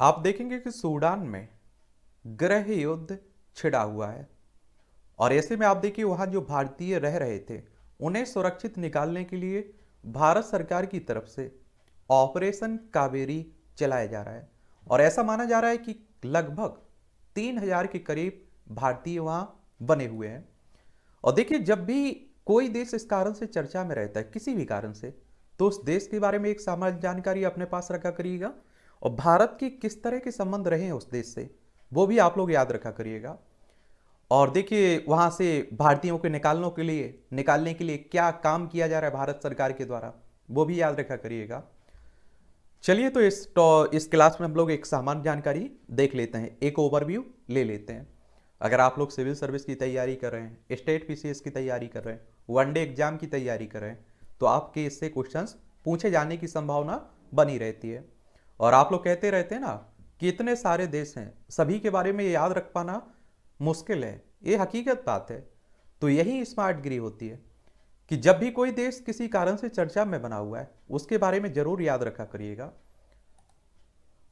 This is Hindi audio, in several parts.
आप देखेंगे कि सूडान में गृह युद्ध छिड़ा हुआ है। और ऐसे में आप देखिए, वहाँ जो भारतीय रह रहे थे, उन्हें सुरक्षित निकालने के लिए भारत सरकार की तरफ़ से ऑपरेशन कावेरी चलाया जा रहा है। और ऐसा माना जा रहा है कि लगभग तीन हज़ार के करीब भारतीय वहाँ बने हुए हैं। और देखिए, जब भी कोई देश इस कारण से चर्चा में रहता है, किसी भी कारण से तो उस देश के बारे में एक सामान्य जानकारी अपने पास रखा करिएगा। और भारत के किस तरह के संबंध रहे हैं उस देश से, वो भी आप लोग याद रखा करिएगा। और देखिए, वहाँ से भारतीयों को निकालने के लिए, निकालने के लिए क्या काम किया जा रहा है भारत सरकार के द्वारा, वो भी याद रखा करिएगा। चलिए तो इस तो इस क्लास में हम लोग एक सामान्य जानकारी देख लेते हैं, एक ओवरव्यू ले लेते हैं। अगर आप लोग सिविल सर्विस की तैयारी कर रहे हैं, स्टेट पीसीएस की तैयारी कर रहे हैं वनडे एग्ज़ाम की तैयारी कर रहे हैं तो आपके इससे क्वेश्चंस पूछे जाने की संभावना बनी रहती है। और आप लोग कहते रहते हैं ना कि इतने सारे देश हैं, सभी के बारे में याद रख पाना मुश्किल है, ये हकीकत बात है। तो यही स्मार्ट गिरी होती है कि जब भी कोई देश किसी कारण से चर्चा में बना हुआ है, उसके बारे में ज़रूर याद रखा करिएगा।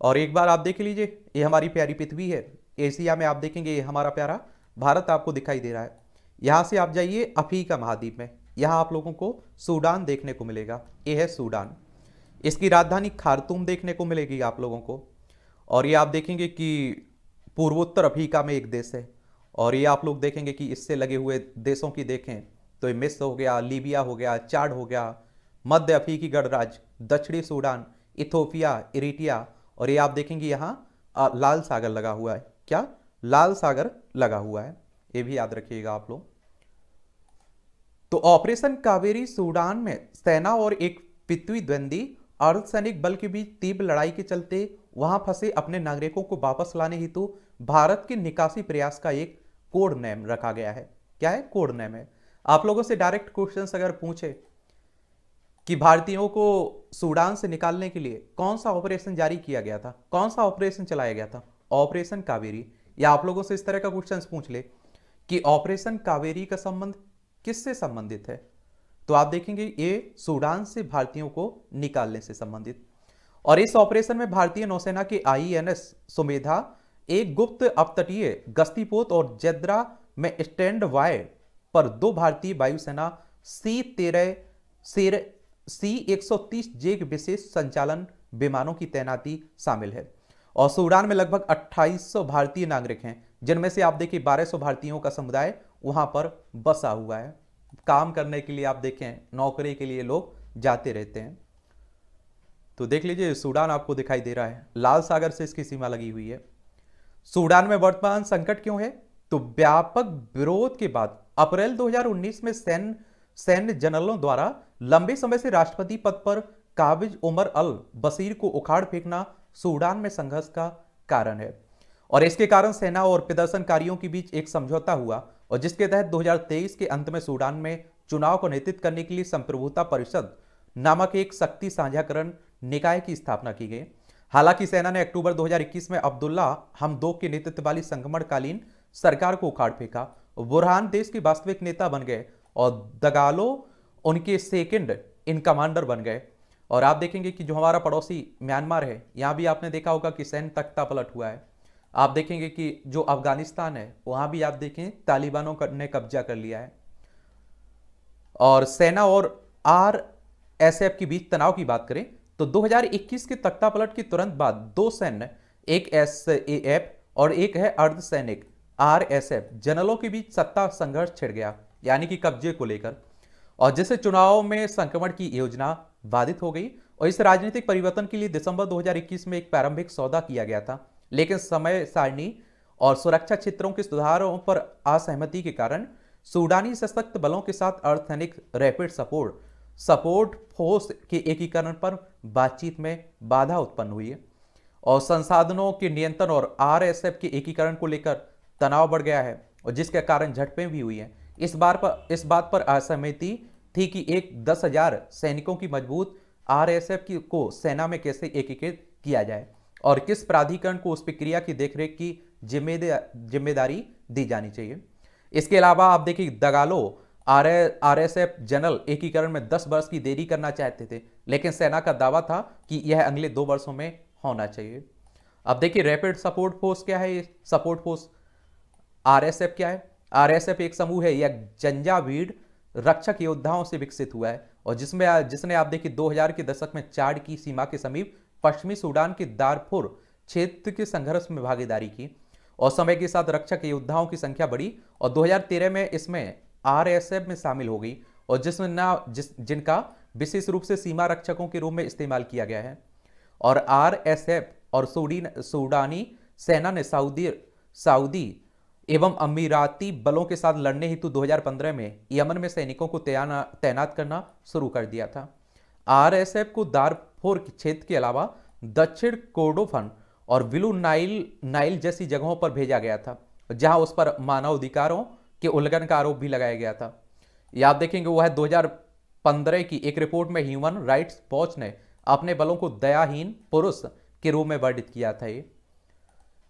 और एक बार आप देख लीजिए, ये हमारी प्यारी पृथ्वी है, एशिया में आप देखेंगे, ये हमारा प्यारा भारत आपको दिखाई दे रहा है। यहाँ से आप जाइए, अफ्रीका महाद्वीप में, यहाँ आप लोगों को सूडान देखने को मिलेगा, ये है सूडान। इसकी राजधानी खारतूम देखने को मिलेगी आप लोगों को। और ये आप देखेंगे कि पूर्वोत्तर अफ्रीका में एक देश है। और ये आप लोग देखेंगे कि इससे लगे हुए देशों की देखें तो ये मिस्र हो गया, लीबिया हो गया, चाड हो गया, मध्य अफ्रीकी गणराज्य, दक्षिणी सूडान, इथोपिया, इरिटिया और ये आप देखेंगे यहाँ लाल सागर लगा हुआ है। क्या? लाल सागर लगा हुआ है। ये भी याद रखिएगा आप लोग। तो ऑपरेशन कावेरी सूडान में सेना और एक पृथ्वी द्वंदी अर्धसैनिक बल के बीच तीव्र लड़ाई के चलते वहाँ फंसे अपने नागरिकों को वापस लाने हेतु भारत के निकासी प्रयास का एक कोड नेम रखा गया है। क्या है कोड नेम है? आप लोगों से डायरेक्ट क्वेश्चन अगर पूछे कि भारतीयों को सूडान से निकालने के लिए कौन सा ऑपरेशन जारी किया गया था, कौन सा ऑपरेशन चलाया गया था? ऑपरेशन कावेरी। या आप लोगों से इस तरह का क्वेश्चन पूछ ले कि ऑपरेशन कावेरी का संबंध किससे संबंधित है? तो आप देखेंगे ये सूडान से भारतीयों को निकालने से संबंधित। और इस ऑपरेशन में भारतीय नौसेना के आईएनएस सुमेधा, एक गुप्त अपतटीय गस्तीपोत और जेद्रा में स्टैंड वाय पर दो भारतीय वायुसेना सी तेरह, सेर, सी 130 जेग विशेष संचालन विमानों की तैनाती शामिल है। और सूडान में लगभग 2800 भारतीय नागरिक हैं, जिनमें से आप देखिए 1200 भारतीयों का समुदाय वहाँ पर बसा हुआ है। काम करने के लिए आप देखें, नौकरी के लिए लोग जाते रहते हैं। तो देख लीजिए, सूडान आपको दिखाई दे रहा है। लाल सागर से इसकी सीमा लगी हुई है। सूडान में वर्तमान संकट क्यों है? तो व्यापक विरोध के बाद अप्रैल 2019 में सैन्य सैन्य जनरलों द्वारा लंबे समय से राष्ट्रपति पद पर काबिज उमर अल बसीर को उखाड़ फेंकना सूडान में संघर्ष का कारण है। और इसके कारण सेना और प्रदर्शनकारियों के बीच एक समझौता हुआ। और जिसके तहत 2023 के अंत में सूडान में चुनाव को नेतृत्व करने के लिए संप्रभुता परिषद नामक एक शक्ति साझाकरण निकाय की स्थापना की गई। हालाँकि सेना ने अक्टूबर 2021 में अब्दुल्ला हम दो के नेतृत्व वाली संक्रमणकालीन सरकार को उखाड़ फेंका। बुरहान देश के वास्तविक नेता बन गए और दगालो, उनके सेकेंड इन कमांडर बन गए। और आप देखेंगे कि जो हमारा पड़ोसी म्यांमार है, यहाँ भी आपने देखा होगा कि सैन्य तख्ता पलट हुआ है। आप देखेंगे कि जो अफ़गानिस्तान है, वहाँ भी आप देखें तालिबानों ने कब्जा कर लिया है। और सेना और आर एस एफ़ के बीच तनाव की बात करें तो 2021 के तख्ता पलट के तुरंत बाद दो सैन्य, एक एस ए एफ़ और एक है अर्धसैनिक आर एस एफ़ जनरलों के बीच सत्ता संघर्ष छिड़ गया, यानी कि कब्जे को लेकर। और जिससे चुनाव में संक्रमण की योजना बाधित हो गई, और इस राजनीतिक परिवर्तन के लिए दिसंबर 2021 में एक प्रारंभिक सौदा किया गया था लेकिन समय सारणी और सुरक्षा क्षेत्रों के सुधारों पर असहमति के कारण सूडानी सशक्त बलों के साथ अर्धसैनिक रैपिड सपोर्ट सपोर्ट फोर्स के एकीकरण पर बातचीत में बाधा उत्पन्न हुई है और संसाधनों के नियंत्रण और आरएसएफ के एकीकरण को लेकर तनाव बढ़ गया है और जिसके कारण झटपें भी हुई हैं। इस बार पर, इस बात पर असहमति थी कि एक दस हज़ार सैनिकों की मज़बूत आरएसएफ की को सेना में कैसे एकीकृत किया जाए। और किस प्राधिकरण को उस प्रक्रिया की देखरेख की ज़िम्मेदारी दी जानी चाहिए? इसके अलावा आप देखिए Dagalo, R R S F general एकीकरण में 10 वर्ष की देरी करना चाहते थे, लेकिन सेना का दावा था कि यह अगले दो वर्षों में होना चाहिए। अब देखिए रैपिड सपोर्ट फोर्स क्या है? सपोर्ट फोर्स आरएसएफ क्या है? आरएसएफ एक समूह है, यह जंजावीड रक्षक योद्धाओं से विकसित हुआ है और जिसमें, जिसने आप देखिए 2000 के दशक में चाड की सीमा के समीप पश्चिमी सूडान के दारपुर क्षेत्र के संघर्ष में भागीदारी की और समय के साथ रक्षक योद्धाओं की संख्या बढ़ी और 2013 में इसमें आरएसएफ में शामिल हो गई और जिसमें ना, जिस, जिनका विशेष रूप से सीमा रक्षकों के रूप में इस्तेमाल किया गया है। और आरएसएफ और सूडानी सेना ने सऊदी सऊदी एवं अमीराती बलों के साथ लड़ने हेतु 2015 में यमन में सैनिकों को तैनात करना शुरू कर दिया था। आरएसएफ को दारफोर क्षेत्र के अलावा दक्षिण कोर्डोफन और विलू नाइल नाइल जैसी जगहों पर भेजा गया था, जहाँ उस पर मानव अधिकारों के उल्लंघन का आरोप भी लगाया गया था। याद देखेंगे वह 2015 की एक रिपोर्ट में ह्यूमन राइट्स वॉच ने अपने बलों को दयाहीन पुरुष के रूप में वर्णित किया था ये।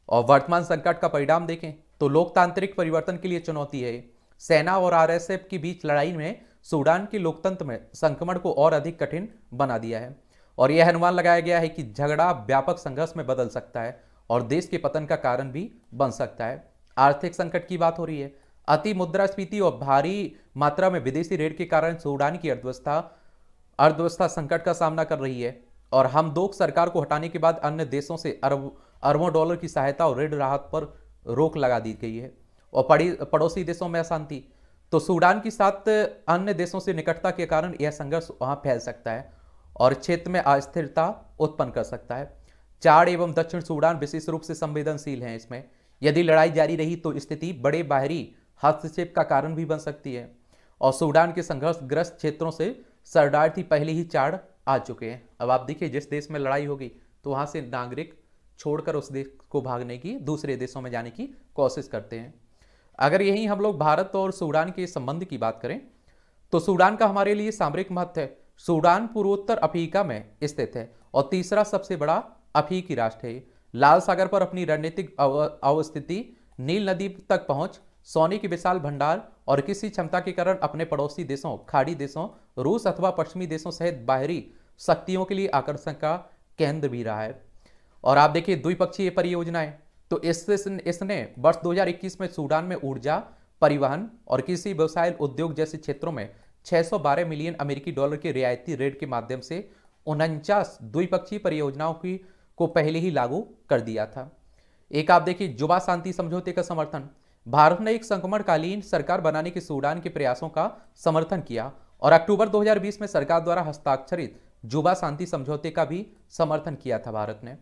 और वर्तमान संकट का परिणाम देखें तो लोकतांत्रिक परिवर्तन के लिए चुनौती है सेना और आरएसएफ के बीच लड़ाई में सूडान के लोकतंत्र में संक्रमण को और अधिक कठिन बना दिया है। और यह अनुमान लगाया गया है कि झगड़ा व्यापक संघर्ष में बदल सकता है और देश के पतन का कारण भी बन सकता है। आर्थिक संकट की बात हो रही है। अति मुद्रास्फीति और भारी मात्रा में विदेशी ऋण के कारण सूडान की अर्थव्यवस्था अर्थव्यवस्था संकट का सामना कर रही है और हम दो सरकार को हटाने के बाद अन्य देशों से अरब, अरबों डॉलर की सहायता और ऋण राहत पर रोक लगा दी गई है और पड़ी, पड़ोसी देशों में अशांति। तो सूडान के साथ अन्य देशों से निकटता के कारण यह संघर्ष वहाँ फैल सकता है। और क्षेत्र में अस्थिरता उत्पन्न कर सकता है। चार एवं दक्षिण सूडान विशेष रूप से संवेदनशील हैं इसमें। यदि लड़ाई जारी रही तो स्थिति बड़े बाहरी हस्तक्षेप का कारण भी बन सकती है। और सूडान के संघर्षग्रस्त क्षेत्रों से शरणार्थी पहले ही चाड़ आ चुके हैं। अब आप देखिए, जिस देश में लड़ाई होगी तो वहाँ से नागरिक छोड़कर उस देश को भागने की, दूसरे देशों में जाने की कोशिश करते हैं। अगर यही हम लोग भारत और सूडान के संबंध की बात करें तो सूडान का हमारे लिए सामरिक महत्व है। सूडान, पूर्वोत्तर अफ्रीका में स्थित है और तीसरा सबसे बड़ा अफ्रीकी राष्ट्र है। लाल सागर पर अपनी रणनीतिक अवस्थिति, नील नदी तक पहुँच, सोने की विशाल भंडार और किसी क्षमता के कारण अपने पड़ोसी देशों, खाड़ी देशों, रूस अथवा पश्चिमी देशों सहित बाहरी शक्तियों के लिए आकर्षण का केंद्र भी रहा है। और आप देखिए द्विपक्षीय परियोजनाएँ तो इससे, इसने वर्ष 2021 में सूडान में ऊर्जा, परिवहन और कृषि, व्यवसाय, उद्योग जैसे क्षेत्रों में 612 मिलियन अमेरिकी डॉलर के रियायती रेट के माध्यम से उनचास द्विपक्षीय परियोजनाओं की को पहले ही लागू कर दिया था। एक आप देखिए, जुबा शांति समझौते का समर्थन। भारत ने एक संक्रमणकालीन सरकार बनाने के सूडान के प्रयासों का समर्थन किया और अक्टूबर 2020 में सरकार द्वारा हस्ताक्षरित जुबा शांति समझौते का भी समर्थन किया था भारत ने।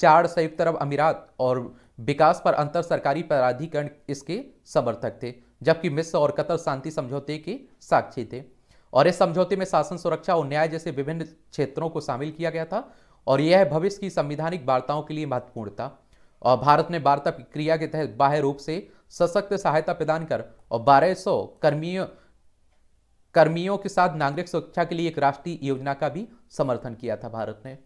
चार संयुक्त अरब अमीरात और विकास पर अंतर सरकारी प्राधिकरण इसके समर्थक थे। जबकि मिस्र और कतर शांति समझौते के साक्षी थे। और इस समझौते में शासन, सुरक्षा और न्याय जैसे विभिन्न क्षेत्रों को शामिल किया गया था और यह भविष्य की संविधानिक वार्ताओं के लिए महत्वपूर्ण था। और भारत ने वार्ता क्रिया के तहत बाह्य रूप से सशक्त सहायता प्रदान कर और 1200 कर्मियों कर्मियों के साथ नागरिक सुरक्षा के लिए एक राष्ट्रीय योजना का भी समर्थन किया था भारत ने।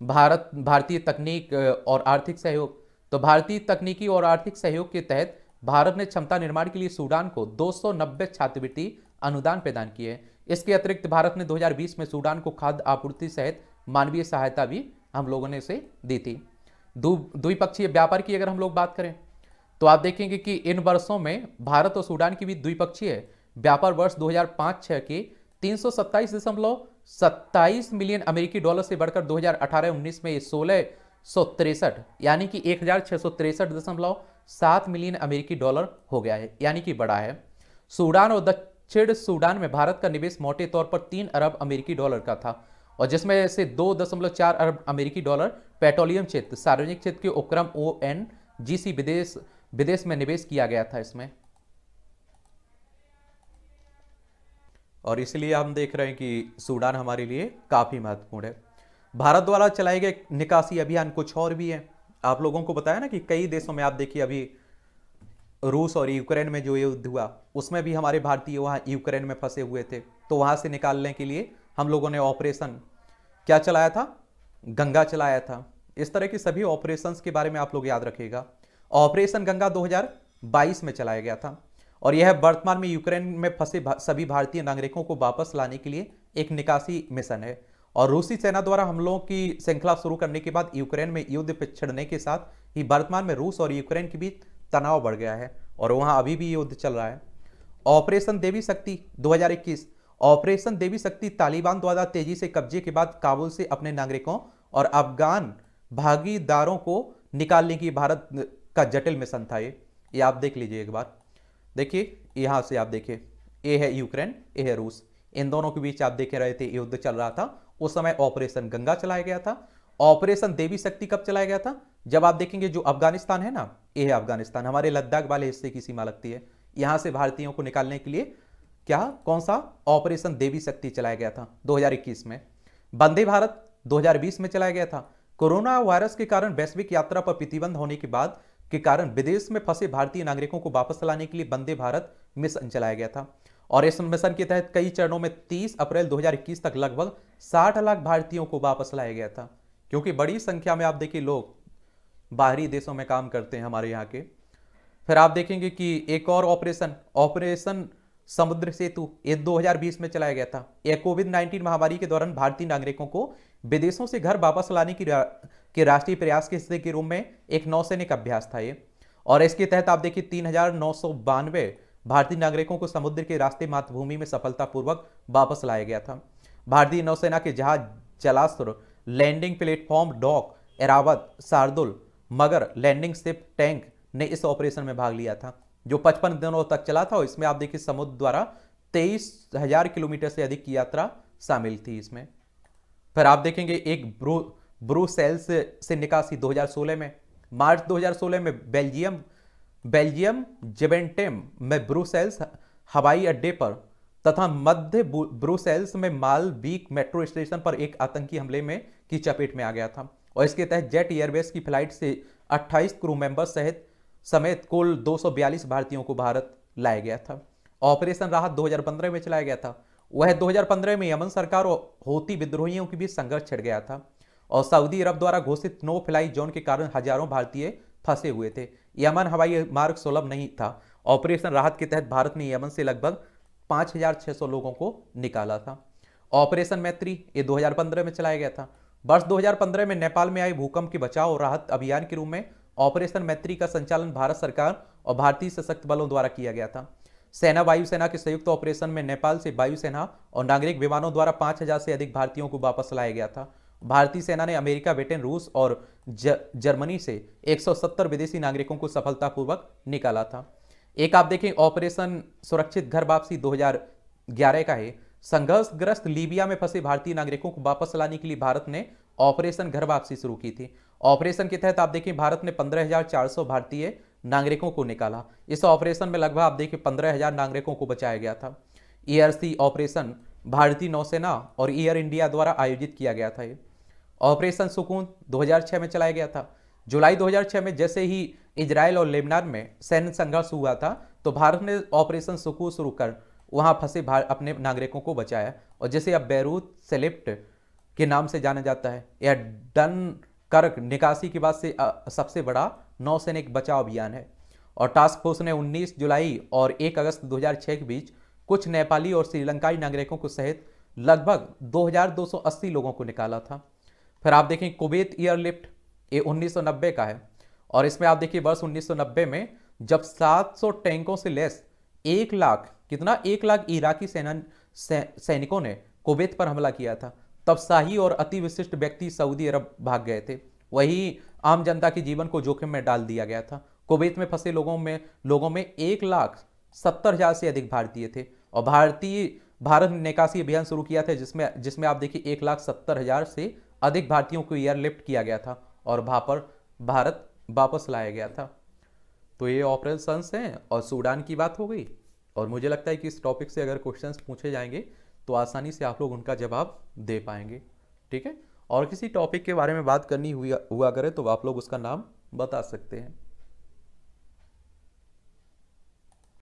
भारत, भारतीय तकनीक और आर्थिक सहयोग तो भारतीय तकनीकी और आर्थिक सहयोग के तहत भारत ने क्षमता निर्माण के लिए सूडान को 290 छात्रवृत्ति अनुदान प्रदान किए। इसके अतिरिक्त भारत ने 2020 में सूडान को खाद्य आपूर्ति सहित मानवीय सहायता भी हम लोगों ने इसे दी थी। द्विपक्षीय व्यापार की अगर हम लोग बात करें तो आप देखेंगे कि इन वर्षों में भारत और सूडान की भी द्विपक्षीय व्यापार वर्ष 2005-6 के तीन सत्ताईस मिलियन अमेरिकी डॉलर से बढ़कर 2018-19 में सोलह सौ तिरसठ, यानी कि एक हज़ार छह सौ तिरसठ दशमलव सात मिलियन अमेरिकी डॉलर हो गया है, यानी कि बड़ा है। सूडान और दक्षिण सूडान में भारत का निवेश मोटे तौर पर तीन अरब अमेरिकी डॉलर का था, और जिसमें से दो दशमलव चार अरब अमेरिकी डॉलर पेट्रोलियम क्षेत्र, सार्वजनिक क्षेत्र के उपक्रम ओ एन जी सी विदेश विदेश में निवेश किया गया था इसमें। और इसलिए हम देख रहे हैं कि सूडान हमारे लिए काफ़ी महत्वपूर्ण है। भारत द्वारा चलाए गए निकासी अभियान कुछ और भी है। आप लोगों को बताया ना कि कई देशों में, आप देखिए अभी रूस और यूक्रेन में जो युद्ध हुआ, उसमें भी हमारे भारतीय वहाँ यूक्रेन में फंसे हुए थे। तो वहाँ से निकालने के लिए हम लोगों ने ऑपरेशन, क्या चलाया था? गंगा चलाया था। इस तरह की सभी ऑपरेशंस के बारे में आप लोग याद रखिएगा। ऑपरेशन गंगा 2022 में चलाया गया था और यह वर्तमान में यूक्रेन में फंसे सभी भारतीय नागरिकों को वापस लाने के लिए एक निकासी मिशन है। और रूसी सेना द्वारा हमलों की श्रृंखला शुरू करने के बाद यूक्रेन में युद्ध पिछड़ने के साथ ही वर्तमान में रूस और यूक्रेन के बीच तनाव बढ़ गया है और वहाँ अभी भी युद्ध चल रहा है। ऑपरेशन देवी शक्ति 2021 ऑपरेशन देवी शक्ति तालिबान द्वारा तेज़ी से कब्जे के बाद काबुल से अपने नागरिकों और अफगान भागीदारों को निकालने की भारत का जटिल मिशन था ये। ये आप देख लीजिए एक बार। देखिए, यहाँ से आप देखिए। ये है यूक्रेन, ये है रूस। इन दोनों के बीच आप देखे रहे थे, युद्ध चल रहा था। उस समय ऑपरेशन गंगा चलाया गया था। ऑपरेशन देवी शक्ति कब चलाया गया था? जब आप देखेंगे जो अफ़गानिस्तान है ना, ये है अफ़गानिस्तान। हमारे लद्दाख वाले हिस्से की सीमा लगती है। यहाँ से भारतीयों को निकालने के लिए क्या, कौन सा? ऑपरेशन देवी शक्ति चलाया गया था 2021 में। वंदे भारत 2020 में चलाया गया था। कोरोना वायरस के कारण वैश्विक यात्रा पर प्रतिबंध होने के बाद के कारण विदेश में फंसे भारतीय नागरिकों को वापस लाने के लिए वंदे भारत मिशन चलाया गया था। और इस मिशन के तहत कई चरणों में 30 अप्रैल 2021 तक लगभग 60 लाख भारतीयों को वापस लाया गया था। क्योंकि बड़ी संख्या में आप देखिए लोग बाहरी देशों में काम करते हैं हमारे यहाँ के। फिर आप देखेंगे कि एक और ऑपरेशन ऑपरेशन समुद्र सेतु ये 2020 में चलाया गया था। यह कोविड 19 महामारी के दौरान भारतीय नागरिकों को विदेशों से घर वापस लाने की रा, के राष्ट्रीय प्रयास के हिस्से के रूप में एक नौसैनिक अभ्यास था ये। और इसके तहत आप देखिए तीन हज़ार नौ सौ बानवे भारतीय नागरिकों को समुद्र के रास्ते मातृभूमि में सफलतापूर्वक वापस लाया गया था। भारतीय नौसेना के जहाज़ Jalashwa, landing platform dock, Airavat, Shardul, Magar landing ship, tank ने इस ऑपरेशन में भाग लिया था, जो 55 दिनों तक चला था। और इसमें आप देखिए, समुद्र द्वारा तेईस हज़ार किलोमीटर से अधिक की यात्रा शामिल थी इसमें। फिर आप देखेंगे, एक ब्रू ब्रू ब्रूसेल्स से निकासी 2016 में, मार्च 2016 में बेल्जियम बेल्जियम, जेबेंटेम में ब्रूसेल्स, हवाई अड्डे पर, तथा मध्य ब्रूसेल्स में माल वीक मेट्रो स्टेशन पर एक आतंकी हमले में की चपेट में आ गया था। और इसके तहत जेट एयरवेज की फ़्लाइट से 28 क्रू मेंबर सहित, समेत कुल 242 भारतीयों को भारत लाया गया था। ऑपरेशन राहत 2015 में चलाया गया था। वह 2015 में यमन सरकार और होती विद्रोहियों के बीच संघर्ष छिड़ गया था। और सऊदी अरब द्वारा घोषित नो फ्लाई जोन के कारण हज़ारों भारतीय फंसे हुए थे। यमन हवाई मार्ग सुलभ नहीं था। ऑपरेशन राहत के तहत भारत ने यमन से लगभग 5,600 लोगों को निकाला था। ऑपरेशन मैत्री ये 2015 में चलाया गया था। वर्ष 2015 में नेपाल में आए भूकंप के बचाव और राहत अभियान के रूप में ऑपरेशन मैत्री का संचालन भारत सरकार और भारतीय सशक्त बलों द्वारा किया गया था। सेना वायुसेना के संयुक्त ऑपरेशन में नेपाल से वायुसेना और नागरिक विमानों द्वारा 5000 से अधिक भारतीयों को वापस लाया गया था। भारतीय सेना ने अमेरिका ब्रिटेन रूस और जर्मनी से 170 विदेशी नागरिकों को सफलतापूर्वक निकाला था। एक आप देखें ऑपरेशन सुरक्षित घर वापसी 2011 का है। संघर्षग्रस्त लीबिया में फंसे भारतीय नागरिकों को वापस लाने के लिए भारत ने ऑपरेशन घर वापसी शुरू की थी। ऑपरेशन के तहत आप देखिए भारत ने 15,400 भारतीय नागरिकों को निकाला। इस ऑपरेशन में लगभग आप देखिए 15,000 नागरिकों को बचाया गया था। ईआरसी ऑपरेशन भारतीय नौसेना और एयर इंडिया द्वारा आयोजित किया गया था ये। ऑपरेशन सुकून 2006 में चलाया गया था। जुलाई 2006 में जैसे ही इजराइल और लेबनान में सैन्य संघर्ष हुआ था तो भारत ने ऑपरेशन सुकून शुरू कर वहाँ फंसे अपने नागरिकों को बचाया और जैसे अब बैरूत सेलिप्ट के नाम से जाना जाता है यह डन कर्क निकासी के बाद से सबसे बड़ा नौसैनिक बचाव अभियान है। और टास्क फोर्स ने 19 जुलाई और 1 अगस्त 2006 के बीच कुछ नेपाली और श्रीलंकाई नागरिकों को सहित लगभग 2280 लोगों को निकाला था। फिर आप देखें कुवैत एयरलिफ्ट ये 1990 का है। और इसमें आप देखिए वर्ष 1990 में जब 700 टैंकों से लेस एक लाख, कितना? एक लाख इराकी सेना सैनिकों ने कुवैत पर हमला किया था। तब शाही और अति विशिष्ट व्यक्ति सऊदी अरब भाग गए थे। वही आम जनता के जीवन को जोखिम में डाल दिया गया था। कुवैत में फंसे लोगों में लोगों में एक लाख सत्तर हज़ार से अधिक भारतीय थे। और भारतीय, भारत ने निकासी अभियान शुरू किया था, जिसमें जिसमें आप देखिए एक लाख सत्तर हज़ार से अधिक भारतीयों को एयरलिफ्ट किया गया था और वहाँ पर भारत वापस लाया गया था। तो ये ऑपरेशन हैं और सूडान की बात हो गई और मुझे लगता है कि इस टॉपिक से अगर क्वेश्चंस पूछे जाएँगे तो आसानी से आप लोग उनका जवाब दे पाएँगे। ठीक है? और किसी टॉपिक के बारे में बात करनी हुई, हुआ करें तो आप लोग उसका नाम बता सकते हैं।